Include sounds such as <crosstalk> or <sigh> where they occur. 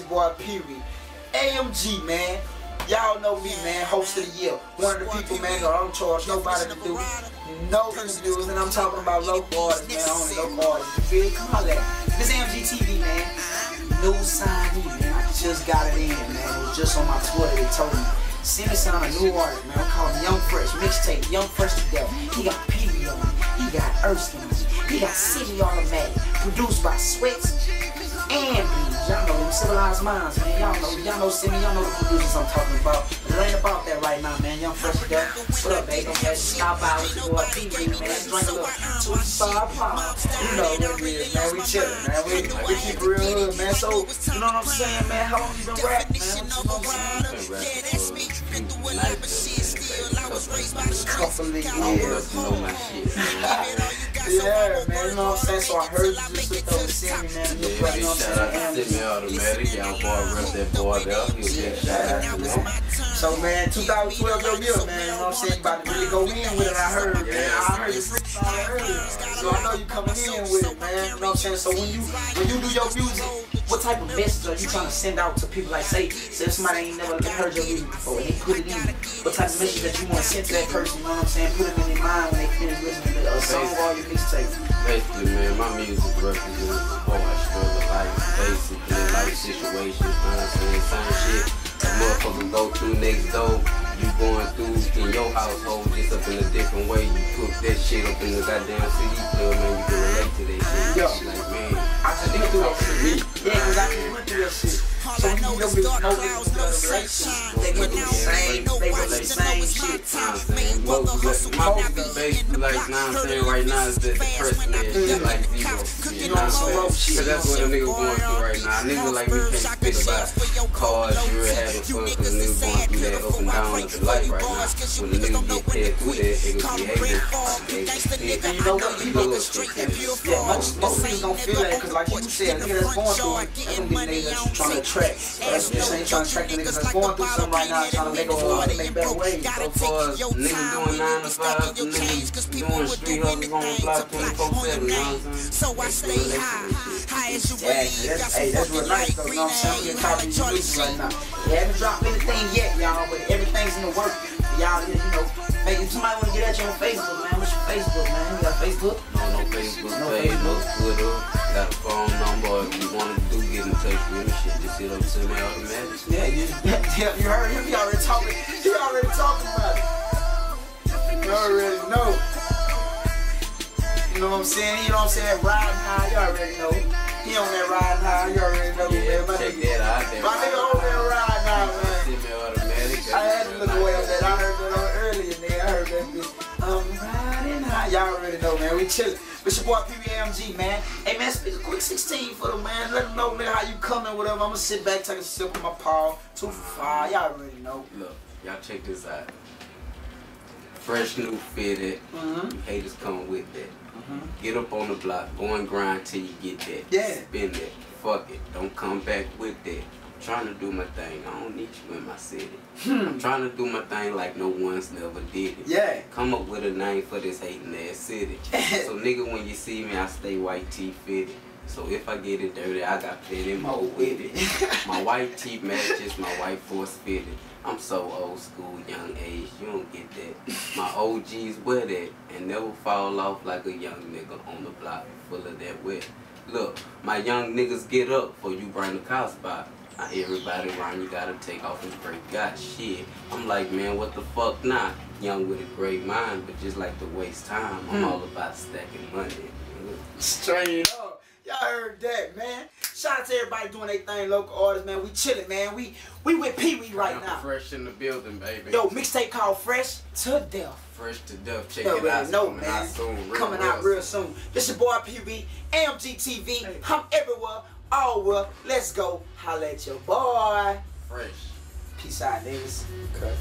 boy Pee Wee. AMG, man. Y'all know me, man. Host of the year. One of the people, man, I don't charge nobody to do no interviews, and I'm talking about local artists, man. Only local artists. You feel? Come on, that. This AMG TV, man. New signee, man. I just got it in, man. It was just on my Twitter. They told me. Send me some a new artist, man. I call him Young Fresh. Mixtape. Young Fresh to death. He got Wee on it. He got Erskines. He got Simmy Automatik. Produced by Sweats and Bleeds. Y'all know them civilized minds, man. Y'all know, y'all know Simmy, y'all know the producers I'm talking about. But it ain't about that right now, man. Young Fresh to death. What up, baby? Okay, stop by with your Wee, man. Let's drink a little two five pop. You know what it is, man. We chillin', man. We, we keep it real hood, man. So, you know what I'm saying, man? How long you been rapping, man? You know what I'm saying? Couple of years. Yeah, man, you know what I'm saying? So I heard you just looked over to see me, man. You Yeah, know shout out to saying? Simmy Automatik. Young boy rep that boy there. He'll get shout out to them. So man, 2012 your year, man. I'm saying? About to really go in with it. I heard, man. I heard you freestyle earlier, so I know you coming in with it, man. You know what I'm saying? So when you when you do your music, what type of message are you trying to send out to people? Like say, say somebody ain't never heard your music before and they put it in, what type of message that you want to send to that person? You know what I'm saying? Put it in their mind when they finish listening to a song or your mixtape. Basically, man, my music represents how I struggle life, basically life situations, you know what I'm saying? Same shit. A motherfucker go through next door. You going through in your household just up in a different way. You cook that shit up in the goddamn CD player, man. You can relate to that shit. Yeah. Like, man, I just went through that shit. Yeah, cause I just went through that shit. So when you know this no niggas relationship, they went through the same, they went through the same shit. Basically, like, now I'm saying right now is that depressing ass shit like zero. You know what I'm saying? Cause that's what a nigga going through right now. Nigga like me can't spit about cars, you're having fun cause a nigga going through up and down of the life right now. When a nigga get paid through that, it gonna be hating. And you know what? You know Yeah, most, most niggas don't feel that because, like you said, a nigga that's going through it, that's gonna be niggas trying to attract. That's what you're saying, trying to attract the niggas that's going through something right now, trying to make a make better ways. So far as niggas doing 9 to 5, the niggas doing street hustles on the block 24 7, you know what I'm saying? So I stay high, high as you that's, hey, that's real nice though, you know what I'm saying? We can copy your music right now. They haven't dropped anything yet, y'all, but everything's in the work. Y'all, you know, hey, if somebody want to get at you on Facebook, man, what's your Facebook, man? You got Facebook? No, no Facebook no Twitter. Got a phone number. If you want to do get in touch with me, shit, just hit up Simmy Automatik. Yeah, you, <laughs> yeah, you heard him. He already talking. He already talking about it. You already know. You know what I'm saying? You know what I'm saying? Riding high, you already know. He on that riding high, you already know, Yeah, man. We chillin'. It's your boy PBMG, man. Hey, man, speak a quick 16 for the man. Let them know, nigga, how you coming, whatever. I'm gonna sit back, take a sip of my paw. Two for five. Y'all already know. Look, y'all check this out. Fresh new fitted. Mm-hmm. You haters come with that. Get up on the block, go and grind till you get that. Yeah. Spend that. Fuck it. Don't come back with that. I'm trying to do my thing. I don't need you in my city. Hmm. I'm trying to do my thing like no one's never did it. Yeah. Come up with a name for this hating ass city. <laughs> so nigga, when you see me, I stay white tee fitted. So if I get it dirty, I got plenty more with it. <laughs> My white tee matches my white force fitted. I'm so old school, young age, you don't get that. My OGs wear that and never fall off like a young nigga on the block full of that wet. Look, my young niggas get up for you bring the cops by. Everybody around you gotta take off and break God shit. I'm like, man, what the fuck not? Young with a great mind, but just like to waste time. I'm Hmm. all about stacking money. <laughs> Straight up. Y'all heard that, man. Shout out to everybody doing their thing, local artists, man. We chillin', man. We we with Pee Wee right I'm now. fresh in the building, baby. Yo, mixtape called Fresh to Death. fresh to death. Check You it out. coming man. out soon. Real, Coming real out real soon. This your boy Pee Wee, AMG TV. I'm everywhere, all well. Let's go. Holla at your boy. Fresh. Peace out, niggas. Cut.